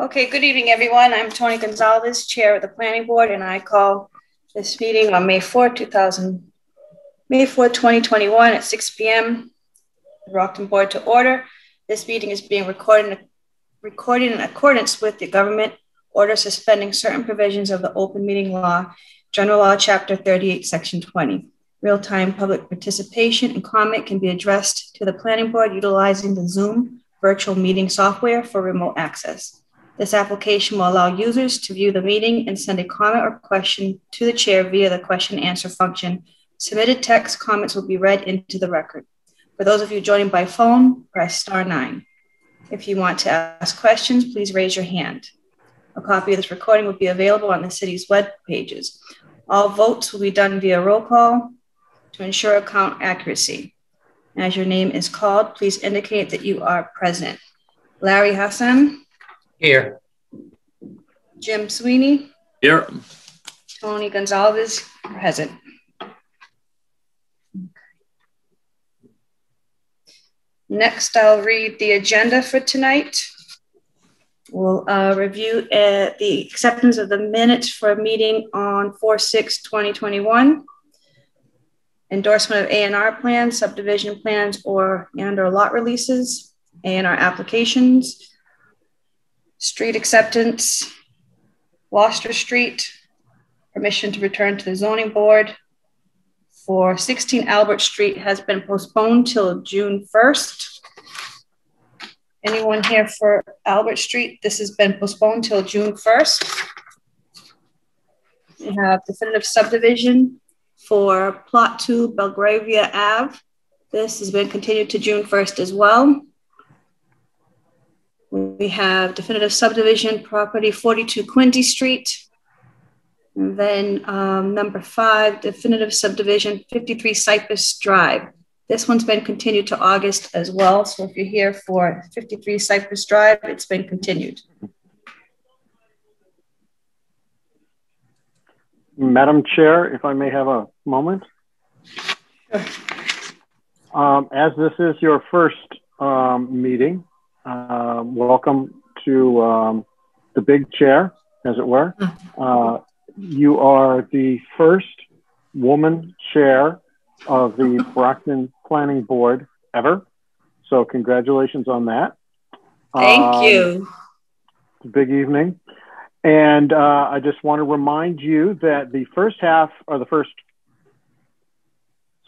Okay, good evening, everyone. I'm Toni Goncalves, Chair of the Planning Board, and I call this meeting on May 4, 2000, May 4, 2021 at 6 p.m. The Brockton Board to order. This meeting is being recorded, recorded in accordance with the government order suspending certain provisions of the open meeting law, General Law, Chapter 38, Section 20. Real-time public participation and comment can be addressed to the Planning Board utilizing the Zoom virtual meeting software for remote access. This application will allow users to view the meeting and send a comment or question to the chair via the question answer function. Submitted text comments will be read into the record. For those of you joining by phone, press star nine. If you want to ask questions, please raise your hand. A copy of this recording will be available on the city's web pages. All votes will be done via roll call to ensure account accuracy. As your name is called, please indicate that you are present. Larry Hassan. Here. Jim Sweeney. Here. Toni Goncalves, present. Next, I'll read the agenda for tonight. We'll uh, review uh, the acceptance of the minutes for a meeting on 4-6-2021. Endorsement of A&R plans, subdivision plans, or and or lot releases, A&R applications, street acceptance, Gloucester Street, permission to return to the zoning board for 16 Albert Street has been postponed till June 1st. Anyone here for Albert Street? This has been postponed till June 1st. We have definitive subdivision for plot two Belgravia Ave. This has been continued to June 1st as well. We have definitive subdivision property 42 Quincy Street. And then um, number five, definitive subdivision 53 Cypress Drive. This one's been continued to August as well. So if you're here for 53 Cypress Drive, it's been continued. Madam Chair, if I may have a moment. Sure. Um, as this is your first um, meeting, uh, welcome to um, the big chair, as it were. Uh, you are the first woman chair of the Brockton Planning Board ever. So congratulations on that. Thank um, you. It's a big evening. And uh, I just want to remind you that the first half or the first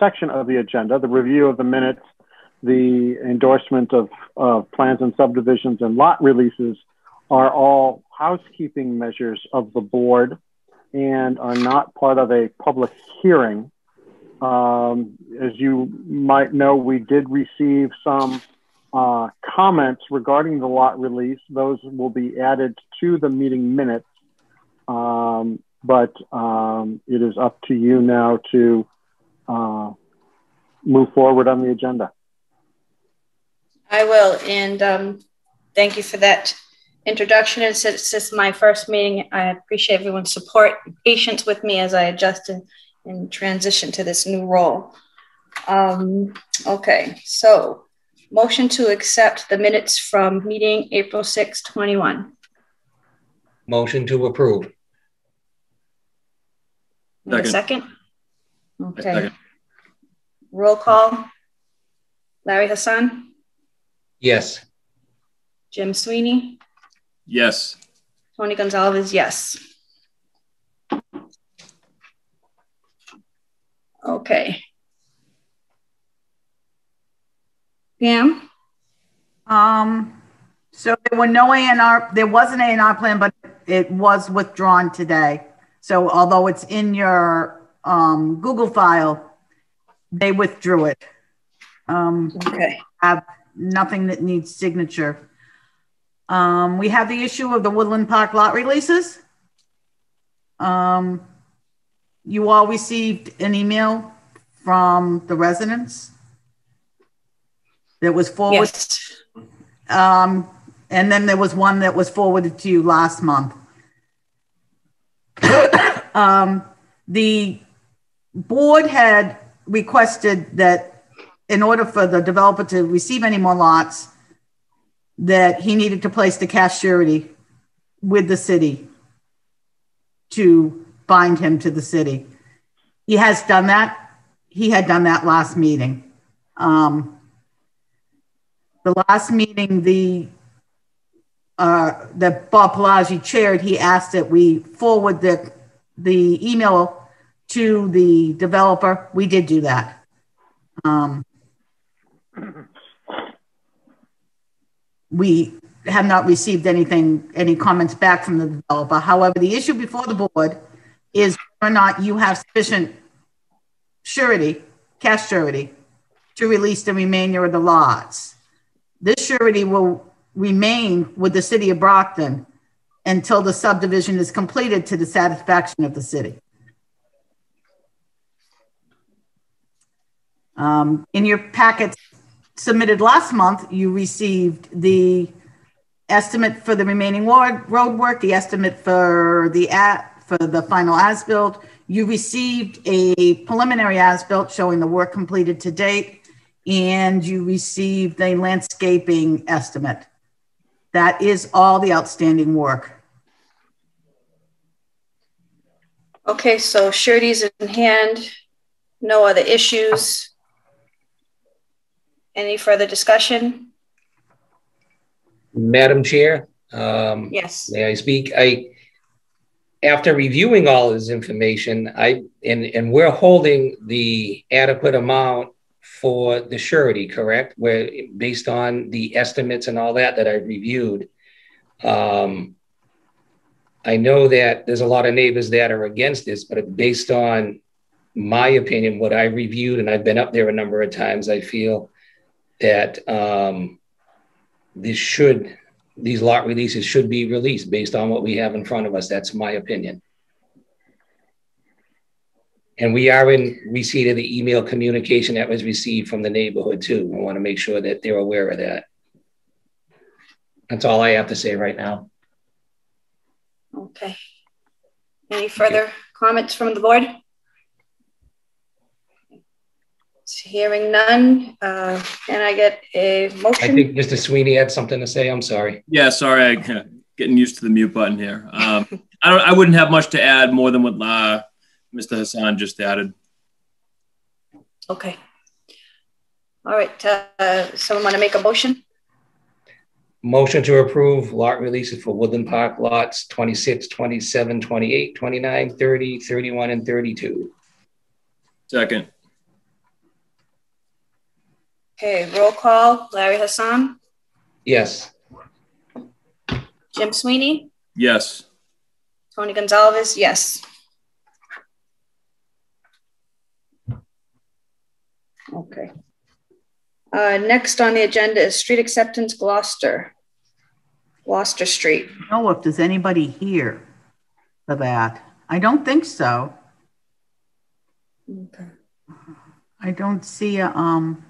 section of the agenda, the review of the minutes, the endorsement of, of plans and subdivisions and lot releases are all housekeeping measures of the board and are not part of a public hearing. Um, as you might know, we did receive some uh, comments regarding the lot release. Those will be added to the meeting minutes. Um, but um, it is up to you now to uh, move forward on the agenda. I will. And um, thank you for that introduction. And since this is my first meeting, I appreciate everyone's support and patience with me as I adjust and, and transition to this new role. Um, okay, so motion to accept the minutes from meeting April 6, 21. Motion to approve. Second. second? Okay. Second. Roll call. Larry Hassan? Yes. Jim Sweeney? Yes. Toni Goncalves, yes. Okay. Pam? Um, so there were no A&R, there was an A&R plan, but it was withdrawn today. So although it's in your um, Google file, they withdrew it. Um, okay. Have nothing that needs signature. Um, we have the issue of the Woodland Park lot releases. Um, you all received an email from the residents that was forwarded. Yes. Um, and then there was one that was forwarded to you last month. um, the board had requested that in order for the developer to receive any more lots, that he needed to place the cash surety with the city to bind him to the city. He has done that. He had done that last meeting. Um, the last meeting, the uh, that Bob Pelaggi chaired, he asked that we forward the the email to the developer. We did do that. Um, we have not received anything, any comments back from the developer. However, the issue before the board is whether or not you have sufficient surety, cash surety, to release the remainder of the lots. This surety will remain with the city of Brockton until the subdivision is completed to the satisfaction of the city. Um, in your packets submitted last month, you received the estimate for the remaining road, work, the estimate for the at, for the final as-built. You received a preliminary as-built showing the work completed to date, and you received a landscaping estimate. That is all the outstanding work. Okay, so sureties in hand, no other issues. Any further discussion? Madam Chair, um, Yes. may I speak? I, after reviewing all this information, I, and, and we're holding the adequate amount for the surety, correct? Where, based on the estimates and all that that I reviewed. Um, I know that there's a lot of neighbors that are against this, but based on my opinion, what I reviewed, and I've been up there a number of times, I feel that um, this should, these lot releases should be released based on what we have in front of us. That's my opinion. And we are in receipt of the email communication that was received from the neighborhood too. I want to make sure that they're aware of that. That's all I have to say right now. Okay. Any further comments from the board? Hearing none, uh, can I get a I motion? think Mr. Sweeney had something to say. I'm sorry. Yeah, sorry, I getting used to the mute button here. Um, I don't. I wouldn't have much to add more than what uh, Mr. Hassan just added. Okay. All right, uh, someone want to make a motion? Motion to approve lot releases for Woodland Park lots 26, 27, 28, 29, 30, 31, and 32. Second, Okay, roll call, Larry Hassan, Yes. Jim Sweeney, yes. Toni Goncalves, yes. Okay. Uh, next on the agenda is street acceptance Gloucester. Gloucester Street. Know if there's anybody here for that. I don't think so. Okay. I don't see a, um,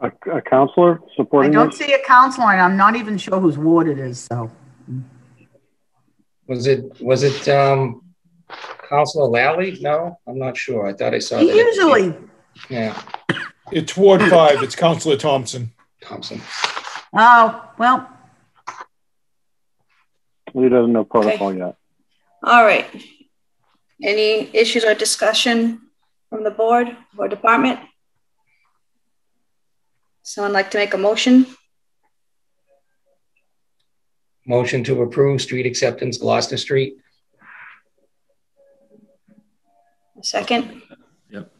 A, a counselor supporting? I don't this? see a counselor and I'm not even sure whose ward it is, so. Was it, was it, um, Counselor Lally? No, I'm not sure. I thought I saw that. He usually, Yeah, It's Ward Five. It's Counselor Thompson. Thompson. oh, well, He doesn't know protocol yet. All right. Any issues or discussion from the board or department? Someone like to make a motion? Motion to approve street acceptance Gloucester Street. A second? Yep.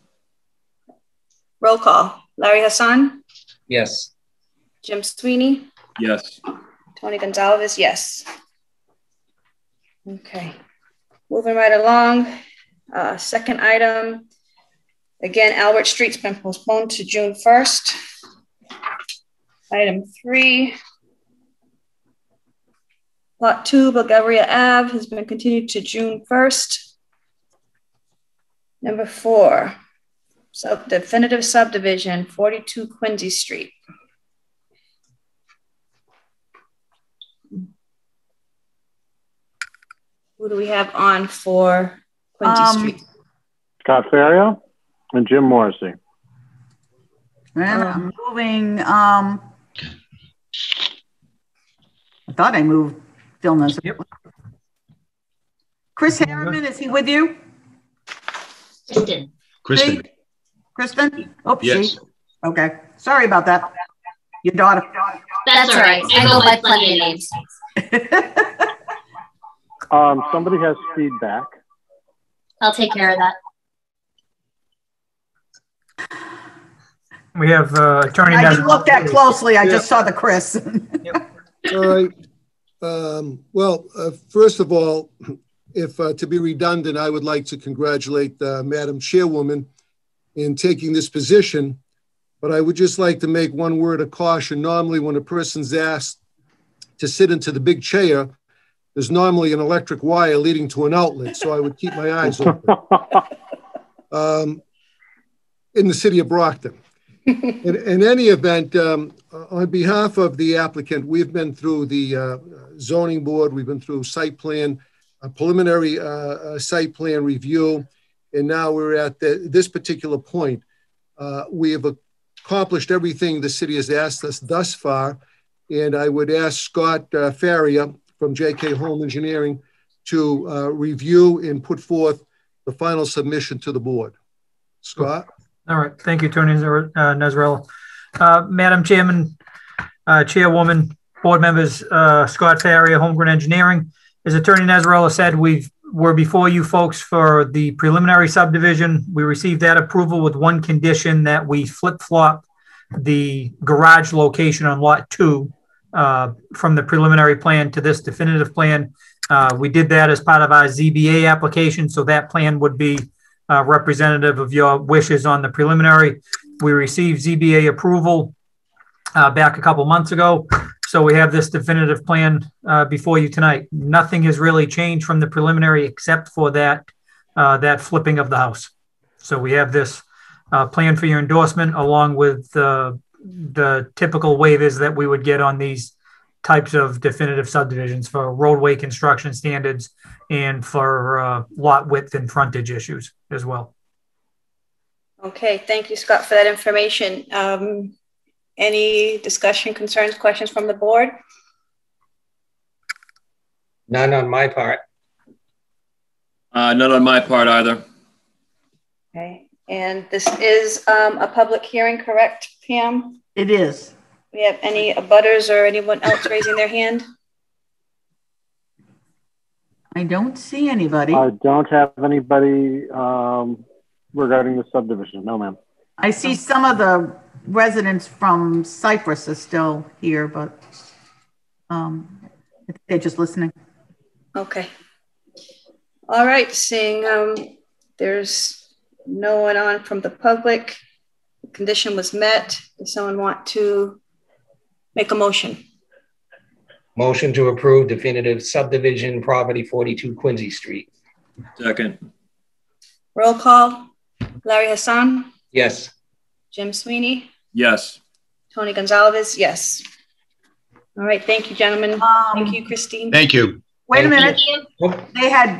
Roll call. Larry Hassan, Yes. Jim Sweeney, Yes. Toni Goncalves, yes. Okay. Moving right along. Uh, second item. Again, Albert Street's been postponed to June 1st. Item three. Lot two, Belgravia Ave has been continued to June 1st. Number four, sub definitive subdivision, 42 Quincy Street. Who do we have on for Quincy Um, Street? Scott Faria and Jim Morrissey. and I'm moving, um, thought I moved Phil Nesbitt. Yep. Chris Harriman, is he with you? Kristen. Kristen, Kristen? Oh, Yes. she. Okay. Sorry about that. Your daughter. That's all right. I go by plenty of names. Um, somebody has feedback. I'll take care of that. We have uh, Attorney I didn't look that closely. I just saw the Chris. All right. Um, Well, uh, first of all, if, uh, to be redundant, I would like to congratulate uh, Madam Chairwoman in taking this position. But I would just like to make one word of caution. Normally, when a person's asked to sit into the big chair, there's normally an electric wire leading to an outlet, so I would keep my eyes open. Um, In the city of Brockton. In, in any event, um, on behalf of the applicant, we've been through the uh, zoning board, we've been through site plan, a preliminary uh, uh, site plan review, and now we're at the, this particular point. Uh, We have accomplished everything the city has asked us thus far, and I would ask Scott uh, Faria from JK Holmgren Engineering to uh, review and put forth the final submission to the board. Scott? All right, thank you, Attorney Zer- uh. Uh, Madam Chairman, Chairwoman, Board members, uh, Scott Faria, Holmgren Engineering. As Attorney Nezrela said, we've, we're before you folks for the preliminary subdivision. We received that approval with one condition that we flip-flop the garage location on Lot 2 uh, from the preliminary plan to this definitive plan. Uh, We did that as part of our ZBA application, so that plan would be uh, representative of your wishes on the preliminary. We received ZBA approval uh, back a couple months ago, so we have this definitive plan uh, before you tonight. Nothing has really changed from the preliminary except for that uh, that flipping of the house. So we have this uh, plan for your endorsement along with uh, the typical waivers that we would get on these types of definitive subdivisions for roadway construction standards and for uh, lot width and frontage issues as well. Okay, thank you, Scott, for that information. Um, any discussion, concerns, questions from the board? None on my part. Uh, none on my part either. Okay, and this is um, a public hearing, correct, Pam? It is. We have any abutters or anyone else raising their hand? I don't see anybody. I don't have anybody um, regarding the subdivision. No, ma'am. I see some of the residents from Cypress are still here, but um, they're just listening. Okay. All right, seeing um, there's no one on from the public, the condition was met. Does someone want to make a motion? Motion to approve definitive subdivision property 42 Quincy Street. Second. Roll call. Larry Hassan, Yes. Jim Sweeney, Yes. Toni Goncalves, yes. All right, thank you, gentlemen. Thank Um, you, Christine. thank you. wait a minute. Oh, They had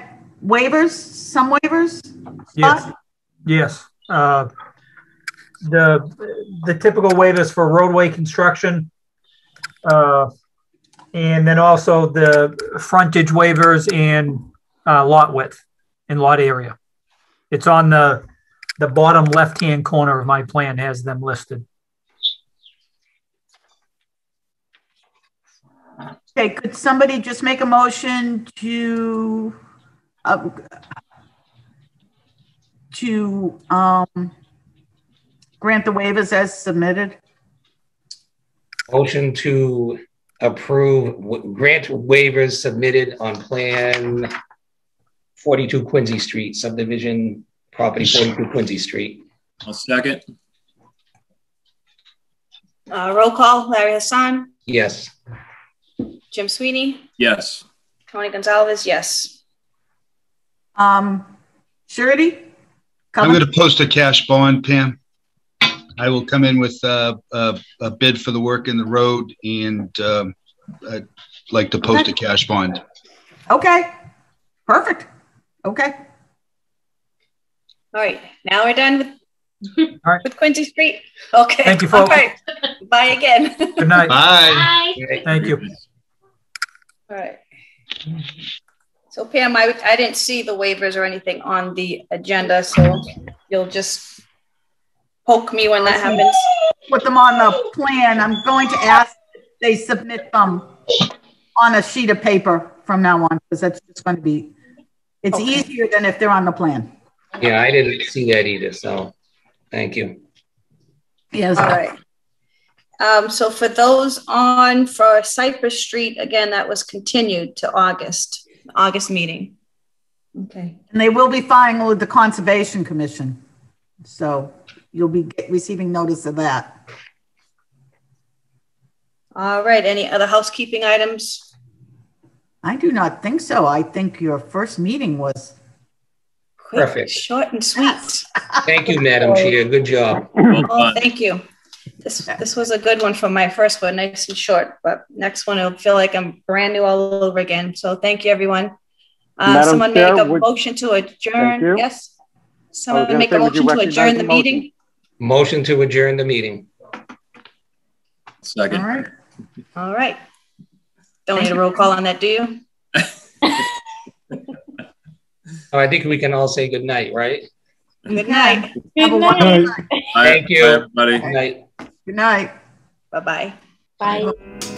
waivers, some waivers? Yes, Scott? yes. Uh, The, the typical waivers for roadway construction. uh, And then also the frontage waivers and uh, lot width and lot area. It's on the, the bottom left-hand corner of my plan has them listed. Okay, could somebody just make a motion to, uh, to, um, grant the waivers as submitted? Motion to approve, w- grant waivers submitted on plan 42 Quincy Street, subdivision property 42 Quincy Street. I'll second. Uh, roll call. Larry Hassan, Yes. Jim Sweeney, Yes. Toni Goncalves, yes. Um, surety? I'm going to post a cash bond, Pam. I will come in with uh, a, a bid for the work in the road and um, I'd like to post a cash bond. Okay, perfect. Okay, All right, now we're done with, All right. with Quincy Street. Okay. Thank you, All folks. right. Bye again. Good night. Bye. Bye. Thank you. All right. So Pam, I, I didn't see the waivers or anything on the agenda, so you'll just poke me when that happens. Put them on the plan. I'm going to ask that they submit them on a sheet of paper from now on, because that's just going to be, it's Okay. easier than if they're on the plan. Yeah, I didn't see that either, so thank you. Yes. All right. Um, so for those on for Cypress Street, again, that was continued to August, August meeting. Okay. And they will be filing with the Conservation Commission. So you'll be receiving notice of that. All right. Any other housekeeping items? I do not think so. I think your first meeting was, Quick, Perfect. Short and sweet. Thank you, Madam Chair. Good job. Well Oh, thank you. This, this was a good one for my first one, nice and short, but next one, it'll feel like I'm brand new all over again. So thank you, everyone. Uh, Madam someone Chair, make a would- motion to adjourn, yes? Someone make say, a motion to adjourn the the motion? meeting? Motion to adjourn the meeting. Second. right. All right. Don't need a roll call on that, do you? Oh, I think we can all say good night, right? Good night. Have a wonderful night. Bye- Thank you. bye, everybody. Good night. Good night. Bye-bye. Bye.